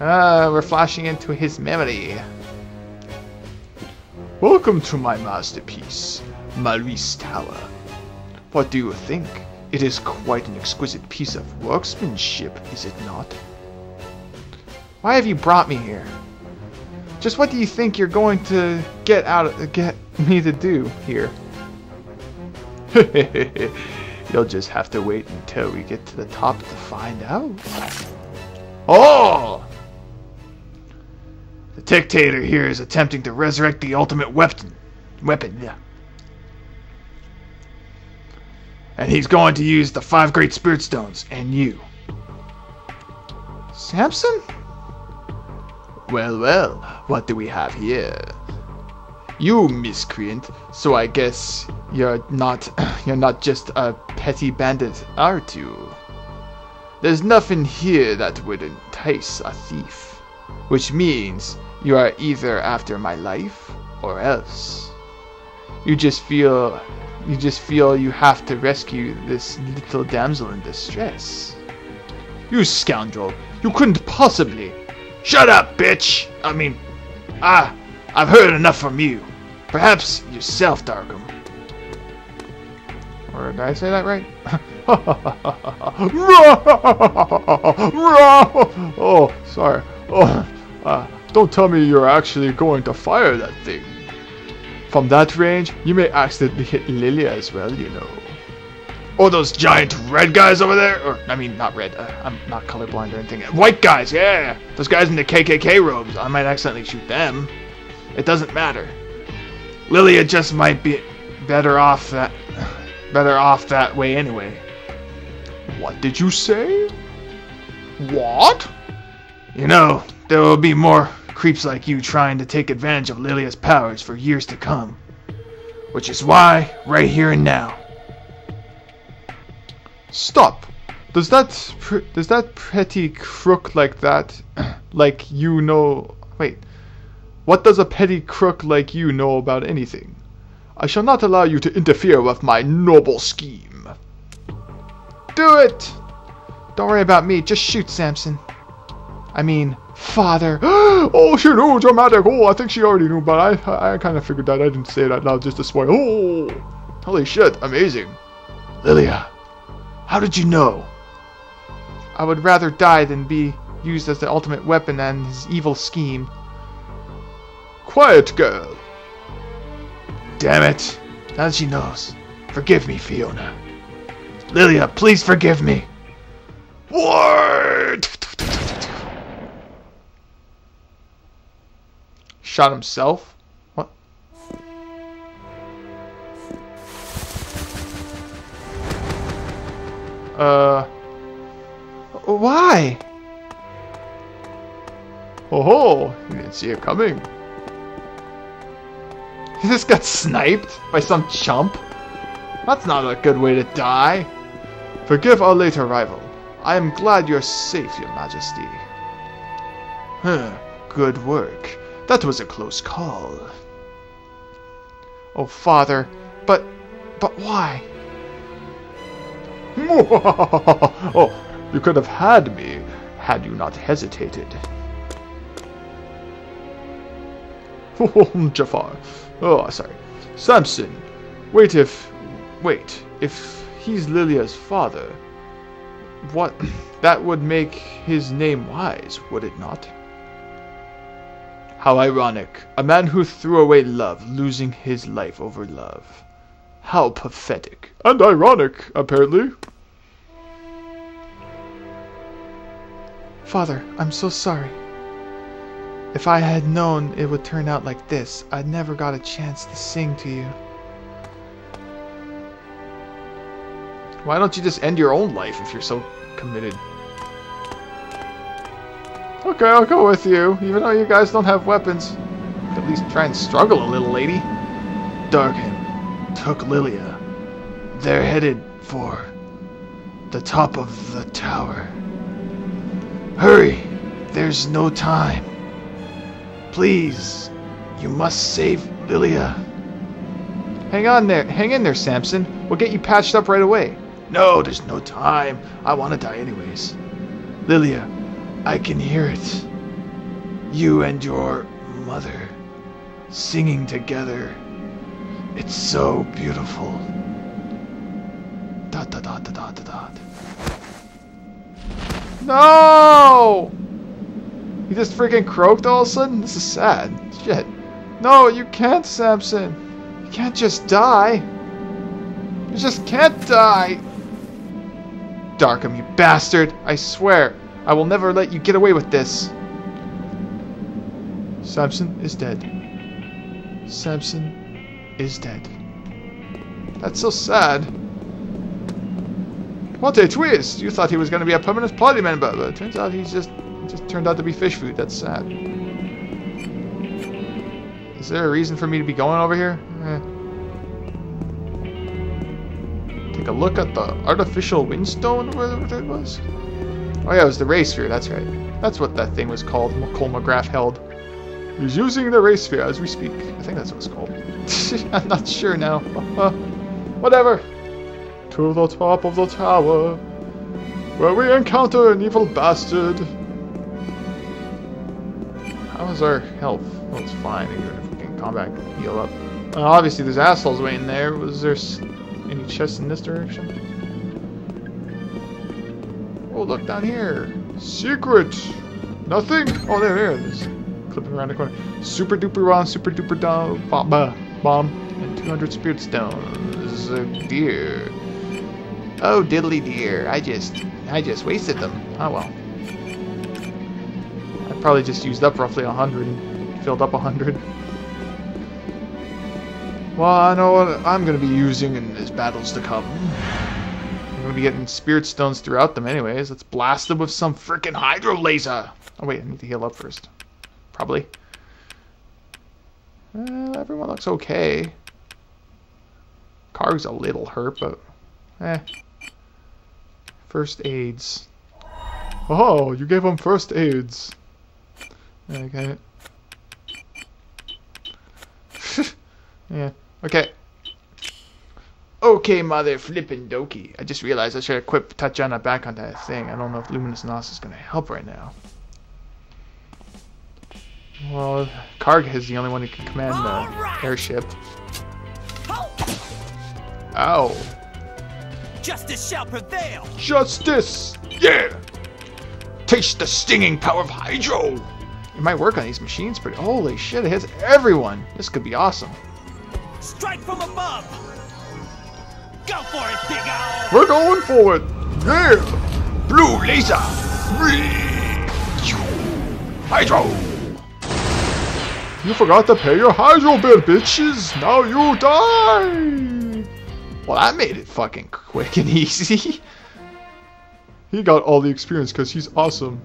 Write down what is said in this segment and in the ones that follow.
Ah, we're flashing into his memory. Welcome to my masterpiece, Maurice Tower. What do you think? It is quite an exquisite piece of workmanship, is it not? Why have you brought me here? Just what do you think you're going to get out of get me to do here? You'll just have to wait until we get to the top to find out. Oh! Dictator here is attempting to resurrect the ultimate weapon. Weapon, yeah. And he's going to use the five great spirit stones and you. Samson? Well, well, what do we have here? You miscreant, so I guess you're not you're not just a petty bandit, aren't you? There's nothing here that would entice a thief, which means you are either after my life or else. You just feel you just feel you have to rescue this little damsel in distress. You scoundrel, you couldn't possibly. Shut up, bitch! I mean, ah, I've heard enough from you. Perhaps yourself, Darkham. Or did I say that right? oh, sorry. Oh, uh, don't tell me you're actually going to fire that thing. From that range, you may accidentally hit Lilia as well, you know. Or those giant red guys over there, or, I mean, not red, uh, I'm not colorblind or anything. White guys, yeah! Those guys in the KKK robes, I might accidentally shoot them. It doesn't matter. Lilia just might be better off that, better off that way anyway. What did you say? What? You know, there will be more creeps like you trying to take advantage of Lilia's powers for years to come. Which is why, right here and now. Stop. Does that does that petty crook like that, like you know? Wait. What does a petty crook like you know about anything? I shall not allow you to interfere with my noble scheme. Do it! Don't worry about me, just shoot, Samson. I mean, father. oh, she knew, dramatic. Oh, I think she already knew, but I, I kind of figured that. I didn't say it out loud just to spoil. Oh, holy shit, amazing. Lilia, how did you know? I would rather die than be used as the ultimate weapon and his evil scheme. Quiet, girl. Damn it. Now she knows. Forgive me, Fiona. Lilia, please forgive me. What? Shot himself? What? Uh. Why? Oh ho! You didn't see it coming. He just got sniped by some chump? That's not a good way to die. Forgive our late arrival. I am glad you're safe, your majesty. Huh, good work. That was a close call. Oh, father, but, but why? oh, you could have had me, had you not hesitated. Oh, Jafar. Oh, sorry. Samson. Wait if... Wait. If he's Lilia's father, what... That would make his name wise, would it not? How ironic. A man who threw away love, losing his life over love. How pathetic. And ironic, apparently. Father, I'm so sorry. If I had known it would turn out like this, I'd never got a chance to sing to you. Why don't you just end your own life if you're so committed? Okay, I'll go with you. Even though you guys don't have weapons. At least try and struggle a little, lady. Darkin took Lilia. They're headed for the top of the tower. Hurry! There's no time. Please, you must save Lilia. Hang on there. Hang in there, Samson. We'll get you patched up right away. No, there's no time. I want to die anyways. Lilia, I can hear it. You and your mother singing together. It's so beautiful. Dot dot dot dot dot dot. No! He just freaking croaked all of a sudden? This is sad. Shit. No, you can't, Samson. You can't just die. You just can't die. Darkham, you bastard. I swear, I will never let you get away with this. Samson is dead. Samson is dead. That's so sad. What a twist! You thought he was going to be a permanent party member, but it turns out he's just just turned out to be fish food. That's sad. Is there a reason for me to be going over here? Eh. Take a look at the artificial windstone, whatever it was. Oh yeah, it was the Ray Sphere, that's right. That's what that thing was called, Cole McGrath held. He's using the Ray Sphere as we speak. I think that's what it's called. I'm not sure now. whatever. To the top of the tower, where we encounter an evil bastard. How's our health? Well, it's fine, even if we can combat heal up. Uh, obviously, there's assholes waiting there. Was there any chests in this direction? Oh, look down here. Secret! Nothing? Oh, there, there it is. Clipping around the corner. Super duper bomb, super duper dumb, bomb, bomb, and 200 spirit stones. Oh, a deer. Oh, diddly deer. I just, I just wasted them. Oh well. I probably just used up roughly 100 and filled up 100. Well, I know what I'm going to be using in these battles to come. Going to be getting spirit stones throughout them anyways. Let's blast them with some freaking hydro laser. Oh wait, I need to heal up first. Probably. Well, everyone looks okay. Kharg's a little hurt, but eh. First aids. Oh, you gave him first aids. Okay. yeah. Okay. Okay, mother flippin' dokie. I just realized I should equip Tatjana back on that thing. I don't know if Luminous Nos is gonna help right now. Well, Kharg is the only one who can command the right. airship. Ow. Justice shall prevail. Justice! Yeah! Taste the stinging power of Hydro! It might work on these machines pretty. Holy shit, it hits everyone! This could be awesome. Strike from above! Go for it, Big Owl! We're going for it! Yeah! Blue laser! Hydro! You forgot to pay your hydro bill, bitches! Now you die! Well, that made it fucking quick and easy. he got all the experience because he's awesome.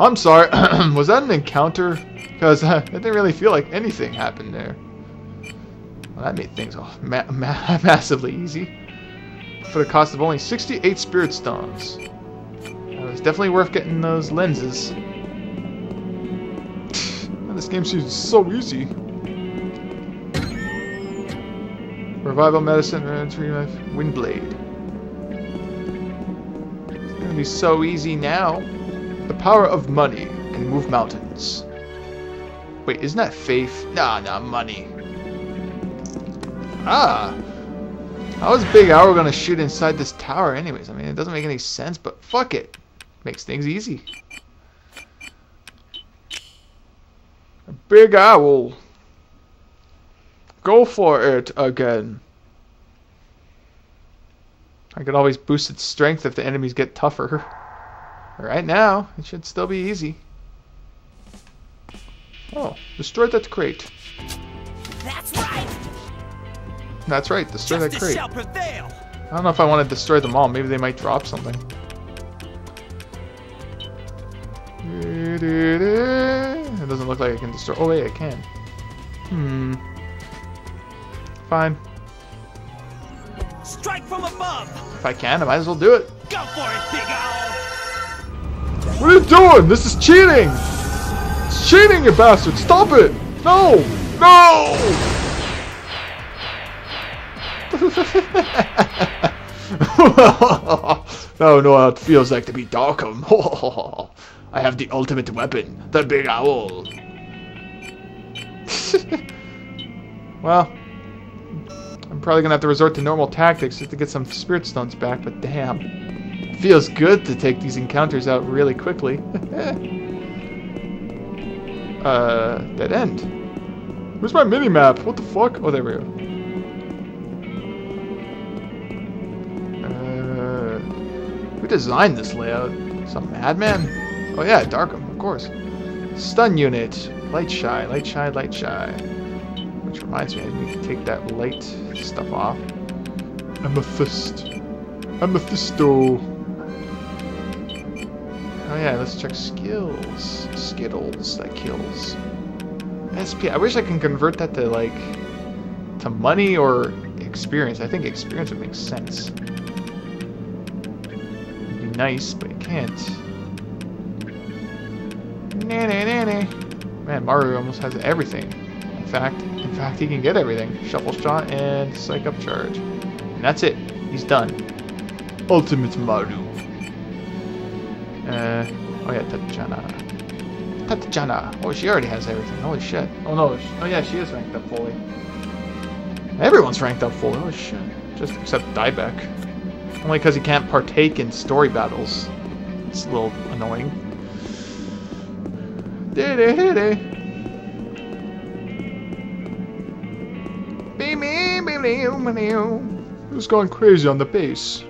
I'm sorry, was that an encounter? Because it didn't really feel like anything happened there. Well, that made things oh, ma ma massively easy. For the cost of only 68 Spirit Stones. It was definitely worth getting those lenses. this game seems so easy. Revival Medicine, Tree Knife, Windblade. It's gonna be so easy now. The power of money can move mountains. Wait, isn't that faith? Nah, nah, money. Ah! How is Big Owl gonna shoot inside this tower anyways? I mean, it doesn't make any sense, but fuck it. Makes things easy. Big Owl. Go for it again. I could always boost its strength if the enemies get tougher. Right now, it should still be easy. Oh, destroy that crate. That's. That's right, destroy Justice that crate. Shall prevail. I don't know if I want to destroy them all. Maybe they might drop something. It doesn't look like I can destroy. Oh wait, I can. Hmm. Fine. Strike from above. If I can, I might as well do it. Go for it, Big Owl. What are you doing? This is cheating! It's cheating, you bastard! Stop it! No! No! now no, it feels like to be Darkham. I have the ultimate weapon, the big owl. well, I'm probably gonna have to resort to normal tactics just to get some spirit stones back, but damn. Feels good to take these encounters out really quickly. uh, dead end. Where's my mini-map? What the fuck? Oh, there we go. Who designed this layout? Some madman? Oh yeah, Darkham, of course. Stun unit. Light shy, light shy, light shy. Which reminds me, I need to take that light stuff off. Amethyst. Amethysto. Oh yeah, let's check skills. Skittles that kills. SP. I wish I can convert that to like to money or experience. I think experience would make sense. Nice, but you can't. Nah, nah, nah, nah. Man, Mario almost has everything. In fact, in fact, he can get everything. Shuffle shot and psych up charge. And that's it. He's done. Ultimate Mario. Uh, oh yeah, Tatjana. Tatjana. Oh, she already has everything. Holy shit. Oh no. Oh yeah, she is ranked up fully. Everyone's ranked up fully. Holy shit. Just except Dybeck. Only because he can't partake in story battles. It's a little annoying. Who's going crazy on the bass?